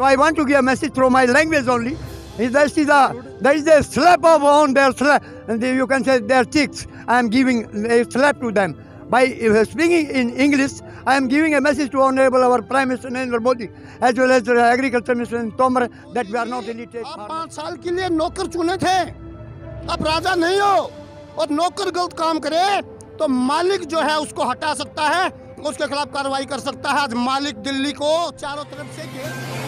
So I want to give a message through my language only. That is a that is a slap of on their slap, and you can say their cheeks. I am giving a slap to them by uh, speaking in English. I am giving a message to Honorable our Prime Minister Narendra Modi as well as uh, Agriculture Minister Tomar that we are not illiterate. आप. पाँच साल के लिए नौकर चुने थे अब राजा नहीं हो और नौकर गलत काम करे तो मालिक जो है उसको हटा सकता है उसके खिलाफ कार्रवाई कर सकता है आज मालिक दिल्ली को चारों तरफ़ से घेर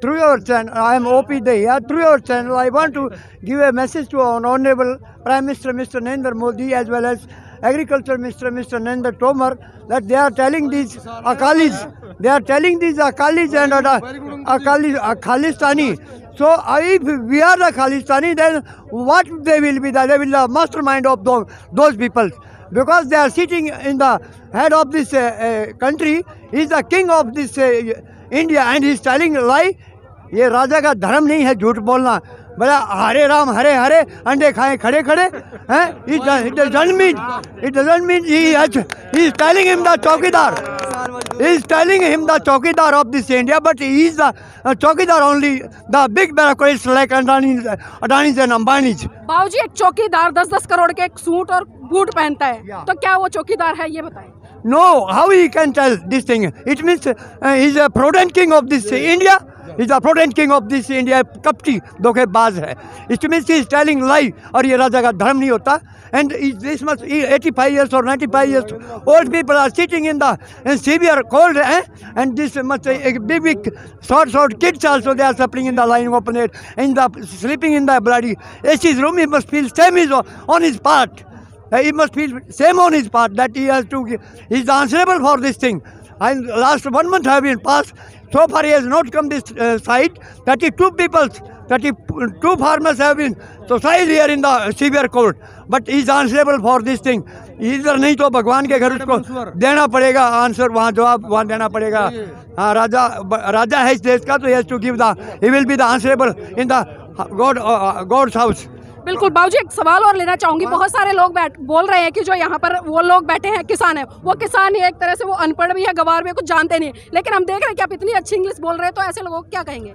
through your channel, I am OP Dahiya. Through your channel, I want to give a message to our Honorable Prime Minister Mr. Narendra Modi as well as Agriculture Minister Mr. Narendra Tomar that they are telling these Akalis, they are telling these Akalis and uh, Akalis, uh, So if we are the Khalistani, then what they will be? They will the mastermind of those, those people. Because they are sitting in the head of this uh, uh, country, is the king of this uh, India and is telling lie ये राजा का धर्म नहीं है झूठ बोलना। बोला हरे राम हरे हरे अंडे खाए खड़े खड़े हैं? It doesn't mean it doesn't mean he is telling him the चौकीदार। Is telling him the चौकीदार of this India but he is the uh, चौकीदार only. The big bureaucrats like Adani Adani's and Ambani's बाबूजी एक चौकीदार दस दस करोड़ के एक सूट और बूट पहनता है। Yeah. तो क्या वो चौकीदार है ये बताएँ। No, how he can tell this thing? It means uh, he's a prudent king of this India. He's a prudent king of this India. कपटी धोखेबाज है It means he is telling lie और ये राजा का धर्म नहीं होता and is- this must 85 years or 95 years old people are sitting in the in severe cold eh? and this must a big big short short kids also they are suffering in the line open air in the sleeping in the bloody AC's room he must feel same is on on his part uh, He must feel shame on his part that he has to he is answerable for this thing. And last one month have been passed. So far he has not come this uh, side. 32 people, 32 farmers have been socialized here in the severe court. But he is answerable for this thing. इधर नहीं तो भगवान के घर उसको देना पड़ेगा answer वहाँ जवाब वहाँ देना पड़ेगा हाँ राजा राजा है इस देश का तो has to give the he will be the answerable in the god god's house बिल्कुल बाबूजी एक सवाल और लेना चाहूँगी। बहुत सारे लोग बैठ बोल रहे हैं कि जो यहाँ पर वो लोग बैठे हैं किसान है। वो किसान ही एक तरह से वो अनपढ़ भी है गवार भी है कुछ जानते नहीं लेकिन हम देख रहे हैं कि आप इतनी अच्छी इंग्लिश बोल रहे हैं तो ऐसे लोग क्या कहेंगे?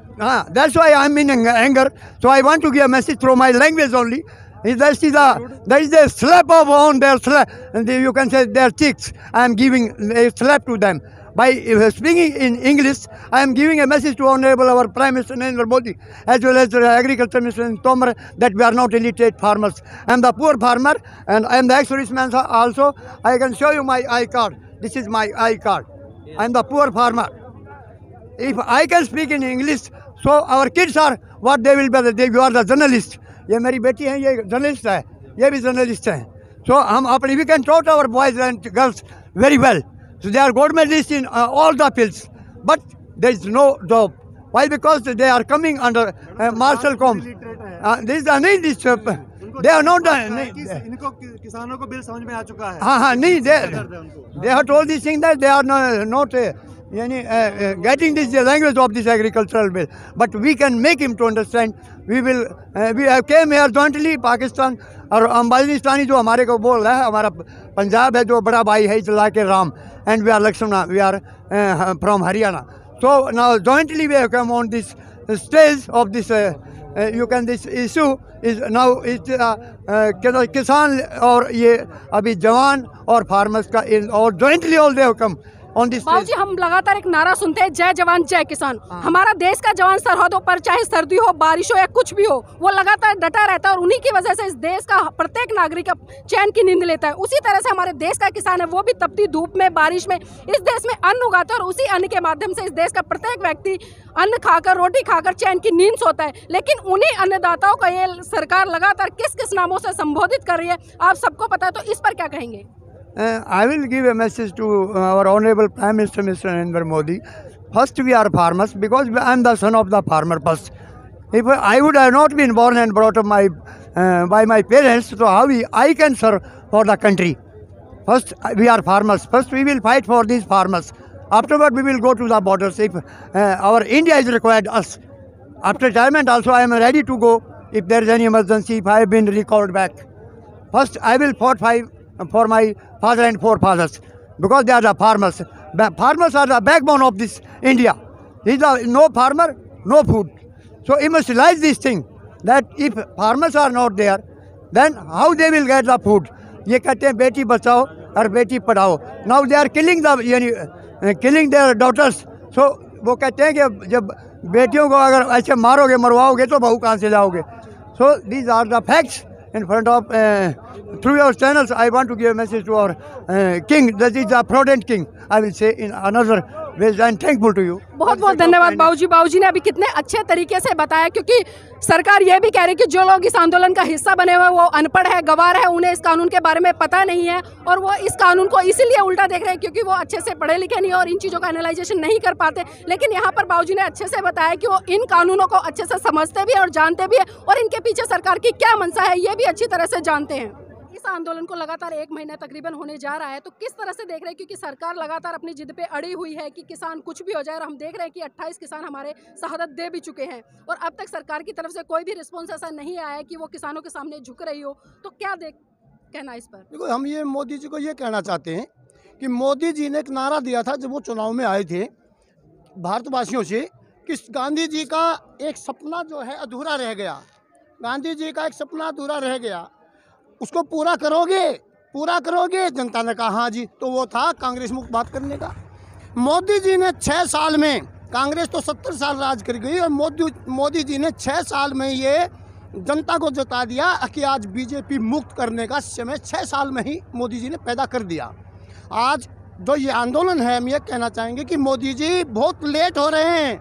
That's slap of on their slap you can say their cheeks I am giving slap to them by uh, speaking in English. I am giving a message to Honorable our Prime Minister Narendra Modi as well as uh, Agriculture Minister Tomar that we are not illiterate farmers. I am the poor farmer and I am the ex-serviceman also. I can show you my I card. This is my I card. I am the poor farmer. if I can speak in English, so our kids are what they will be. They you are the journalist. ये मेरी बेटी है ये journalist है ये भी journalist है सो हम अपने we can taught our boys and girls very well so they are gold medalist in all the fields but there is no job why because they are coming under marshal com this नहीं this they are not इनको कि- किसानों को bill समझ में आ चुका है हाँ हाँ नहीं दे दर्द है उनको they have told this thing that they are not, not uh, yani, uh, uh, getting this the language of this agricultural bill but we can make him to understand we will uh, we have came here jointly Pakistan और अम्बानिस्तानी जो हमारे को बोल रहा है हमारा पंजाब है जो बड़ा भाई है इजला के Ram and we are Lakshmana we are from Haryana so now jointly we have come on this stage of this uh, uh, you can this issue is now it uh, uh, कि- किसान और ये अभी जवान और farmers का इन और jointly all they have come this stage. बाबूजी हम लगातार एक नारा सुनते हैं जय जवान जय किसान। हमारा देश का जवान सरहदों पर चाहे सर्दी हो बारिश हो या कुछ भी हो वो लगातार डटा रहता है और उन्हीं की वजह से इस देश का प्रत्येक नागरिक चैन की नींद लेता है। उसी तरह से हमारे देश का किसान है वो भी तपती धूप में बारिश में इस देश में अन्न उगाता है और उसी अन्न के माध्यम से इस देश का प्रत्येक व्यक्ति अन्न खाकर रोटी खाकर चैन की नींद सोता है। लेकिन उन्हीं अन्नदाताओं को ये सरकार लगातार किस किस नामों से संबोधित कर रही है आप सबको पता है तो इस पर क्या कहेंगे? Uh, I will give a message to uh, our Honorable Prime Minister, Mr. Narendra Modi. First, we are farmers because I am the son of the farmer first. If I would have not been born and brought up my, uh, by my parents, so how we, I can serve for the country. First, uh, we are farmers. First, we will fight for these farmers. Afterward, we will go to the borders if uh, our India is required us. After retirement, also, I am ready to go if there is any emergency, if I have been recalled back. First, I will fight, for my father and forefathers because they are the farmers. Farmers are the backbone of this India. Is no farmer, no food. So you must realize this thing that if farmers are not there, then how they will get the food? ये कहते हैं बेटी बचाओ और बेटी पढ़ाओ now they are killing the यानी killing their daughters so वो कहते हैं कि जब बेटियों को अगर ऐसे मारोगे मरवाओगे तो बहू कहाँ से लाओगे so these are the facts in front of uh, through your channels i want to give a message to our uh, king that is the prudent king. I will say in another i'm thankful to you. बहुत बहुत धन्यवाद बाबूजी बाबूजी ने अभी कितने अच्छे तरीके से बताया क्योंकि सरकार ये भी कह रही है कि जो लोग इस आंदोलन का हिस्सा बने हुए हैं, वो अनपढ़ है गवार है उन्हें इस कानून के बारे में पता नहीं है और वो इस कानून को इसीलिए उल्टा देख रहे हैं क्योंकि वो अच्छे से पढ़े लिखे नहीं और इन चीज़ों का एनालाइजेशन नहीं कर पाते। लेकिन यहाँ पर बाबूजी ने अच्छे से बताया कि वो इन कानूनों को अच्छे से समझते भी है और जानते भी है और इनके पीछे सरकार की क्या मंशा है ये भी अच्छी तरह से जानते हैं। इस आंदोलन को लगातार एक महीना तकरीबन होने जा रहा है तो किस तरह से देख रहे हैं? क्योंकि सरकार लगातार अपनी जिद पे अड़ी हुई है कि किसान कुछ भी हो जाए और हम देख रहे हैं कि 28 किसान हमारे शहादत दे भी चुके हैं। और अब तक सरकार की तरफ़ से कोई भी रिस्पॉन्स ऐसा नहीं आया है कि वो किसानों के सामने झुक रही हो। तो क्या देख, कहना इस पर? देखो, हम ये मोदी जी को ये कहना चाहते हैं कि मोदी जी ने एक नारा दिया था जब वो चुनाव में आए थे भारतवासियों से कि गांधी जी का एक सपना जो है अधूरा रह गया। गांधी जी का एक सपना अधूरा रह गया। उसको पूरा करोगे पूरा करोगे? जनता ने कहा हाँ जी। तो वो था कांग्रेस मुक्त बात करने का। मोदी जी ने छः साल में, कांग्रेस तो सत्तर साल राज कर गई और मोदी मोदी जी ने छः साल में ये जनता को जता दिया कि आज बीजेपी मुक्त करने का समय छः साल में ही मोदी जी ने पैदा कर दिया। आज जो ये आंदोलन है, हम ये कहना चाहेंगे कि मोदी जी बहुत लेट हो रहे हैं,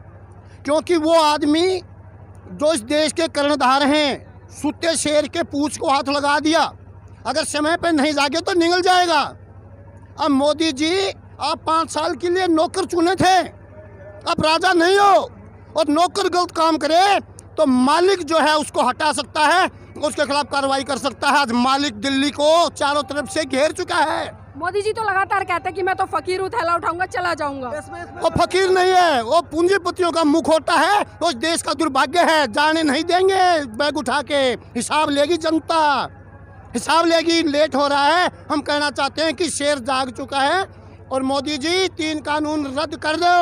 क्योंकि वो आदमी जो इस देश के कर्णधार हैं सुते शेर के पूछ को हाथ लगा दिया। अगर समय पर नहीं जागे तो निकल जाएगा। अब मोदी जी, आप पाँच साल के लिए नौकर चुने थे। अब राजा नहीं हो और नौकर गलत काम करे तो मालिक जो है उसको हटा सकता है, उसके खिलाफ कार्रवाई कर सकता है। आज मालिक दिल्ली को चारों तरफ़ से घेर चुका है। मोदी जी तो लगातार कहते हैं कि मैं तो फकीर हूँ थैला उठाऊँगा चला जाऊँगा। वो फकीर नहीं है वो पूंजीपतियों का मुख होता है उस देश का दुर्भाग्य है जाने नहीं देंगे बैग उठा के हिसाब लेगी जनता हिसाब लेगी लेट हो रहा है हम कहना चाहते हैं कि शेर जाग चुका है और मोदी जी तीन कानून रद्द कर दो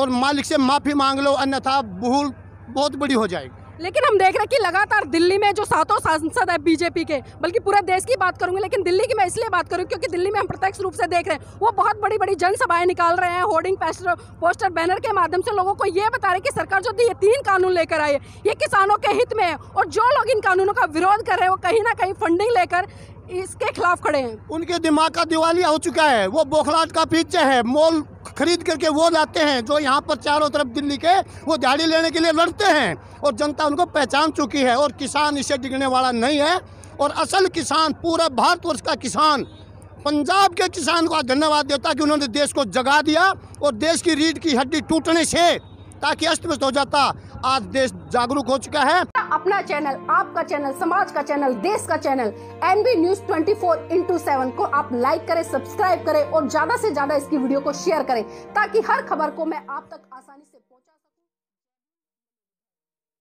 और मालिक से माफ़ी मांग लो अन्यथा भूल बहुत बड़ी हो जाएगी। लेकिन हम देख रहे हैं कि लगातार दिल्ली में जो सातों सांसद है बीजेपी के, बल्कि पूरे देश की बात करूँगी, लेकिन दिल्ली की मैं इसलिए बात करूँ क्योंकि दिल्ली में हम प्रत्यक्ष रूप से देख रहे हैं। वो बहुत बड़ी बड़ी जनसभाएँ निकाल रहे हैं, होर्डिंग पोस्टर पोस्टर, बैनर के माध्यम से लोगों को ये बता रहे कि सरकार जो ये तीन कानून लेकर आई है, ये किसानों के हित में है और जो लोग इन कानूनों का विरोध कर रहे हैं, वो कहीं ना कहीं फंडिंग लेकर इसके खिलाफ खड़े हैं। उनके दिमाग का दिवालिया हो चुका है। वो बोखलाट का पीछे है। मोल खरीद करके वो लाते हैं। जो यहाँ पर चारों तरफ़ दिल्ली के, वो दिहाड़ी लेने के लिए लड़ते हैं। और जनता उनको पहचान चुकी है। और किसान इसे डिगने वाला नहीं है। और असल किसान, पूरा भारतवर्ष का किसान, पंजाब के किसान को धन्यवाद देता कि उन्होंने देश को जगा दिया और देश की रीढ़ की हड्डी टूटने से ताकि अस्त व्यस्त हो जाता। आज देश जागरूक हो चुका है। अपना चैनल, आपका चैनल, समाज का चैनल, देश का चैनल एनबी न्यूज़ 24 फोर इंटू सेवन को आप लाइक करें सब्सक्राइब करें और ज़्यादा से ज़्यादा इसकी वीडियो को शेयर करें, ताकि हर खबर को मैं आप तक आसानी